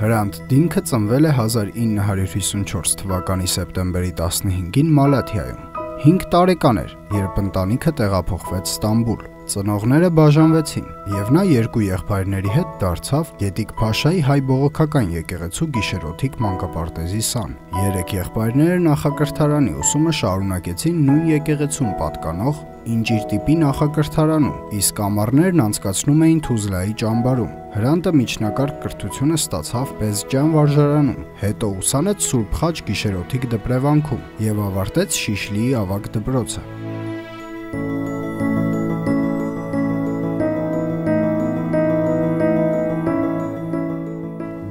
Հրանտ Դինքը ծնվել է 1954 թվականի սեպտեմբերի 15-ին Մալաթիայում։ 5 տարեկան էր, երբ ընտանիքը տեղափոխվեց Ստամբուլ։ Ծնողները բաժանվեցին, եւ նա երկու եղբայրների հետ դարձավ Գետիկ Փաշայի հայ բողոքական եկեղեցու գիշերօթիկ մանկապարտեզի սան։ Երեք եղբայրները նախակրթարանի ուսումը շարունակեցին նույն եկեղեցուն պատկանող Ինջիր տիպի նախակրթարանում, իսկ ամառներն անցկացնում էին Թուզլայի ճամբարում։ Հրանտը միջնակարգ կրթությունը ստացավ Պեզջան վարժարանում, հետո ուսանեց Սուրբ Խաչ գիշերօթիկ դպրևանքում եւ ավարտեց Շիշլիի ավագ դպրոցը։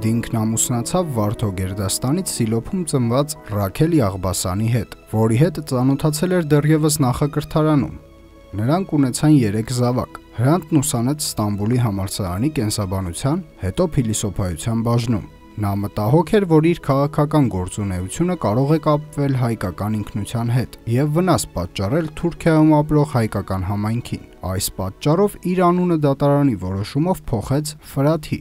Դինքն ամուսնացավ Վարդո Գերդաստանից Սիլոփում ծնված Ռաքել Աղբասանի հետ, որի հետ ծանոթացել էր դեռևս նախակրթարանում։ Նրանք ունեցան 3 զավակ։ Հրանտն ուսանեց Ստամբուլի համալսարանի կենսաբանության, հետո փիլիսոփայության բաժնում։ Նա մտահոգ էր, որ իր քաղաքական գործունեությունը կարող է կապվել հայկական ինքնության հետ եւ վնաս պատճառել Թուրքիայում ապրող հայկական համայնքին։ Այս պատճառով իր անունը դատարանի որոշումով փոխեց Ֆրաթի։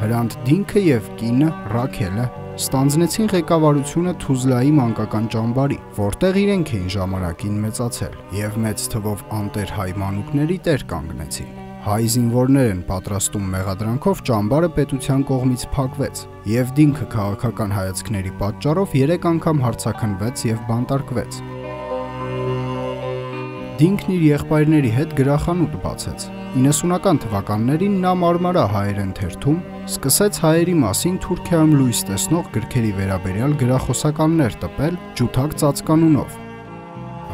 Հրանտ Դինքը եւ կինը Ռաքելը ստանձնեցին ղեկավարությունը Թուզլայի մանկական ճամբարի, որտեղ իրենք էին ժամանակին մեծացել եւ մեծ թվով անտեր հայ մանուկների տեր կանգնեցին։ Հայ զինվորներ են պատրաստում մեղադրանքով ճամբարը պետության կողմից փակվեց եւ Դինքը քաղաքական հայացքների պատճառով 3 անգամ հարցակնվեց եւ բանտարկվեց։ Դինքն իր եղբայրների հետ գրախանութ բացեց։ 90-ական թվականներին նա մարմարա հայերեն թերթում սկսեց հայերի մասին Թուրքիայում լույս տեսնող գրքերի վերաբերյալ գրախոսականներ տպել ջութակ ծածկանունով։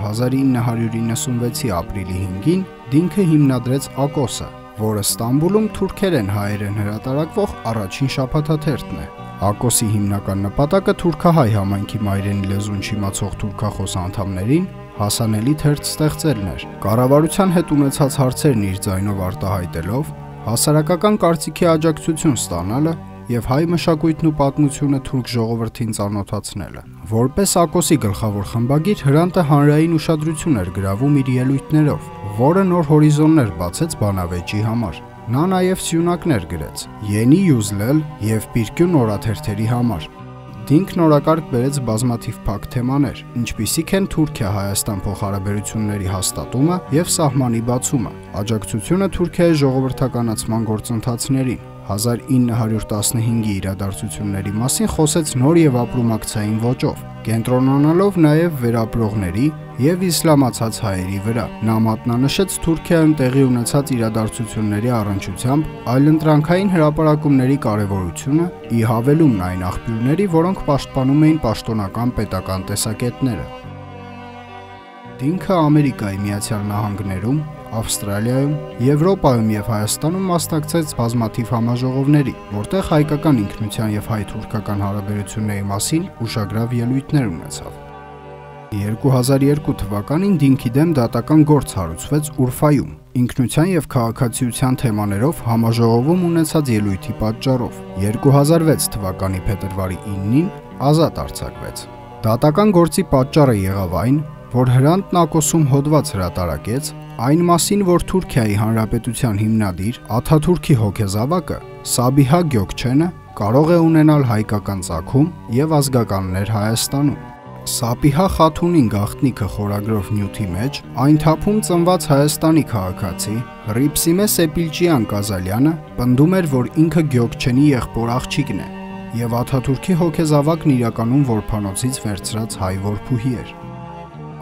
1996-ի ապրիլի 5-ին Դինքը հիմնադրեց Ակոսը, որը Ստամբուլում թուրքերեն հայերեն հրատարակվող առաջին շաբաթաթերթն է։ Ակոսի հիմնական նպատակը թուրքահայ համայնքի մայրենի լեզուն չիմացող թուրքախոս անդամներին հասանելի թերթ ստեղծելն էր։ Կառավարության հետ ունեցած հարցերն իր ձայնով արտահայտելով հասարակական կարծիքի աջակցություն ստանալը եւ հայ մշակույթն ու պատմությունը թուրք ժողովրդին ծանոթացնելը։ Որպես Ակոսի գլխավոր խմբագիր Հրանտը հանրային ուշադրություն էր գրավում իր ելույթներով, որը նոր հորիզոններ բացեց բանավեճի համար։ Նա նաև սյունակներ գրեց՝ Յենի Յուզլել եւ Պիրկյուն օրաթերթերի համար։ Դինքն օրակարգ բերեց բազմաթիվ փակ թեմաներ, ինչպիսիք են Թուրքիա-Հայաստան փոխհարաբերությունների հաստատումը եւ սահմանի բացումը, աջակցությունը Թուրքիայի ժողովրդականացման գործընթացներին, 1915-ի իրադարձությունների մասին խոսեց նոր եւ ապրումակցային ոճով, կենտրոնանալով նաեւ վերապրողների եւ իսլամացած հայերի վրա։ Նա մատնանշեց Թուրքիայում տեղի ունեցած իրադարձությունների առնչությամբ այլընտրանքային հրապարակումների կարևորությունը՝ ի հավելումն այն աղբյուրների, որոնք պաշտպանում էին պաշտոնական պետական տեսակետները։ Դինքը Ամերիկայի Միացյալ Նահանգներում Ավստրալիայում, Եվրոպայում եւ Հայաստանում մասնակցեց բազմաթիվ համաժողովների, որտեղ հայկական ինքնության եւ հայ-թուրքական հարաբերությունների մասին ուշագրավ ելույթներ ունեցավ։ 2002 թվականին Դինքի դեմ դատական գործ հարուցվեց Ուրֆայում, ինքնության եւ քաղաքացիության թեմաներով համաժողովում ունեցած ելույթի պատճառով։ 2006 թվականի փետրվարի 9-ին ազատ արձակվեց։ Դատական գործի պատճառը եղավ այն, որ Հրանտ Նակոսում հոդված հրատարակեց այն մասին, որ Թուրքիայի Հանրապետության հիմնադիր Աթաթուրքի հոգեզավակը Սաբիհա Գյոքչենը կարող է ունենալ հայկական ցակում եւ ազգականներ Հայաստանում։ Սապիհա Խաթունին գաղտնիքը խորագրով նյութի մեջ այն թափում ծնված Հայաստանի քաղաքացի Ռիփսիմե Սեպիլճյան Կազալյանը պնդում էր, որ ինքը Գյոքչենի եղբոր աղջիկն է եւ Աթաթուրքի հոգեզավակն իրականում որփանոցից վերցրած հայ որփուհի էր։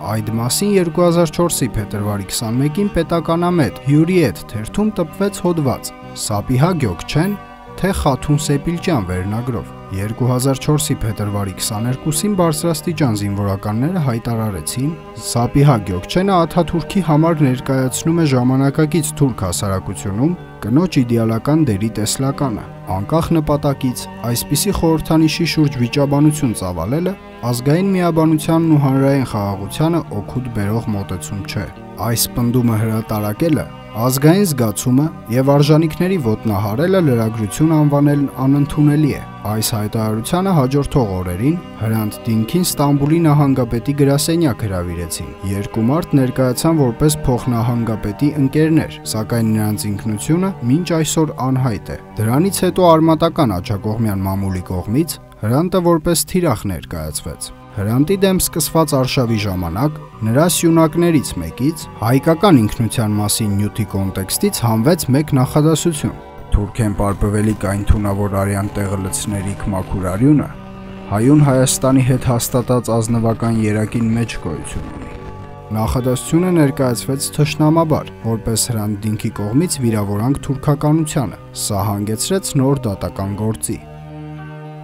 Այդ մասին 2004-ի փետրվարի 21-ին պետականամետ Հյուրիետ թերթում տպվեց հոդված. Սապիհա Գյոքչեն թե Խաթուն Սեպիլճյան վերնագրով 2004-ի փետրվարի 22-ին բարձրաստիճան զինվորականները հայտարարեցին. Սապիհա Գյոքչենը Աթաթուրքի համար ներկայացնում է ժամանակակից թուրք հասարակությունում կնոջ իդեալական դերի տեսլականը անկախ նպատակից այսպիսի խորհրդանիշի շուրջ վիճաբանություն ծավալելը ազգային միաբանությանն ու հանրային խաղաղությանը օգուտ բերող մոտեցում չէ։ Այս պնդումը հրատարակելը Ազգային զգացումը եւ արժանինքների ոտնահարելը լրագրություն անվանելն անընդունելի է։ Այս հայտարարությանը հաջորդող օրերին Հրանտ Դինքին Ստամբուլի նահանգապետի գրասենյակ հրավիրեցին։ Երկու մարդ ներկայացան որպես փոխնահանգապետի ընկերներ, սակայն նրանց ինքնությունը մինչ այսօր անհայտ է։ Դրանից հետո արմատական աճակողմյան մամուլի կողմից Հրանտը որպես թիրախ ներկայացվեց։ Հրանտի դեմ սկսված արշավի ժամանակ նրա սյունակներից մեկից հայկական ինքնության մասին նյութի կոնտեքստից հանվեց մեկ նախադասություն։ Թուրքեն պարբվելիք այն թունավոր արյան տեղը լցներիք մաքուր արյունը հայուն Հայաստանի հետ հաստատած ազնվական երակին մեջ գոյություն ունի։ Նախադասությունը ներկայացվեց թշնամաբար, որպես Հրանտ Դինքի կողմից վիրավորանք թուրքականությանը։ Սա հանգեցրեց նոր դատական գործի։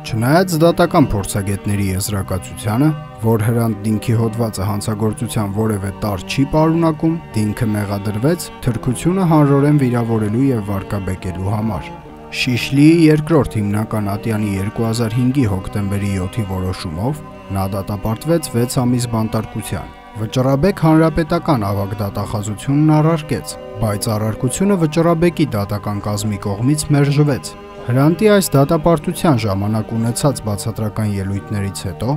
Չնայած դատական փորձագետների եզրակացությանը, որ Հրանտ Դինքի հոդվածը հանցագործության որևէ տար չի պարունակում, Դինքը մեղադրվեց թրկությունը հանրորեն վիրավորելու եւ վարկաբեկելու համար։ Շիշլիի երկրորդ հիմնական ատյանի 2005-ի հոկտեմբերի 7-ի որոշումով նա դատապարտվեց 6 ամիս բանտարկության։ Վճռաբեկ հանրապետական ավագ դատախազությունն առարկեց, բայց առարկությունը վճռաբեկի դատական կազմի կողմից մերժվեց Հրանտի այս դատապարտության ժամանակ ունեցած բացատրական ելույթներից հետո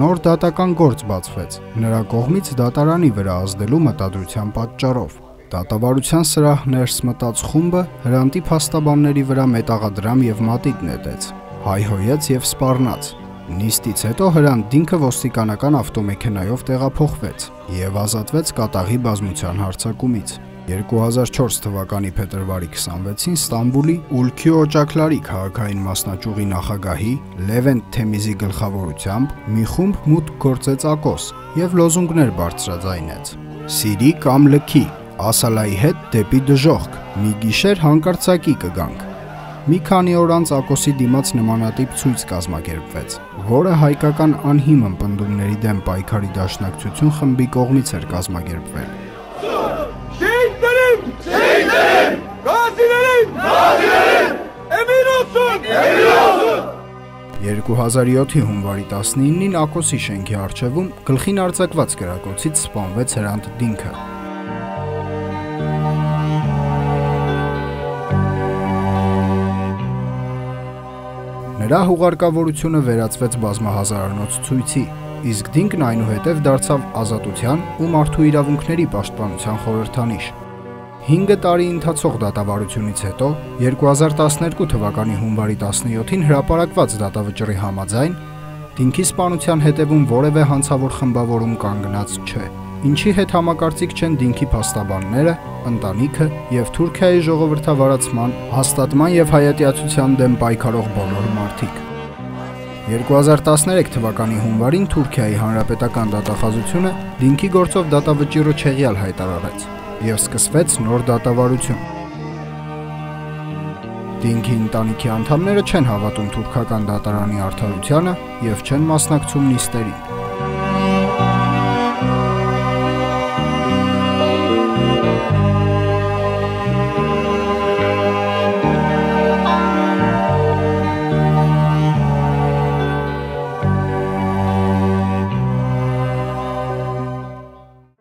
նոր դատական գործ բացվեց նրա կողմից դատարանի վրա ազդելու մտադրության պատճառով։ Դատավարության սրահ ներս մտած խումբը Հրանտի փաստաբանների վրա մետաղադրամ եւ մատիտ նետեց, հայհոյեց եւ սպառնաց։ Նիստից հետո Հրանտ Դինքը ոստիկանական ավտոմեքենայով տեղափոխվեց եւ ազատվեց կատաղի բազմության հարձակումից։ 2004 թվականի փետրվարի 26-ին Ստամբուլի Ուլքի օջակլարի քաղաքային մասնաճյուղի նախագահի Լևենտ Թեմիզի գլխավորությամբ մի խումբ մուտք գործեց Ակոս եւ լոզունգներ բարձրաձայնեց. «Սիրի կամ լքի, ասալայի հետ դեպի դժոխք, մի գիշեր հանկարծակի կգանք»։ Մի քանի օր անց Ակոսի դիմաց նմանատիպ ցույց կազմակերպվեց, որը հայկական անհիմն պնդումների դեմ պայքարի դաշնակցություն խմբի կողմից էր կազմակերպվել։ olsun! 2007-ի հունվարի 19-ին Ակոսի շենքի առջևում գլխին արձակված գրակոցից սպանվեց Հրանտ Դինքը։ Նրա հուղարկավորությունը վերածվեց բազմահազարանոց ցույցի, իսկ Դինկն այնուհետև դարձավ ազատության ու մարդու իրավունքների պաշտպանության խորհրդանիշ։ 5 տարի ընթացող դատավարությունից հետո 2012 թվականի հունվարի 17-ին հրապարակված դատավճռի համաձայն Դինքի սպանության հետևում որևէ հանցավոր խմբավորում կանգնած չէ, ինչի հետ համակարծիք չեն Դինքի փաստաբանները, ընտանիքը եւ Թուրքիայի ժողովրդավարացման, հաստատման եւ հայատյացության դեմ պայքարող բոլոր մարդիկ։ 2013 թվականի հունվարին Թուրքիայի հանրապետական դատախազությունը Դինքի գործով դատավճիռը չեղյալ հայտարարեց եւ սկսվեց նոր դատավարություն։ Դինքի ընտանիքի անդամները չեն հավատում թուրքական դատարանի արդարությանը եւ չեն մասնակցում նիստերին։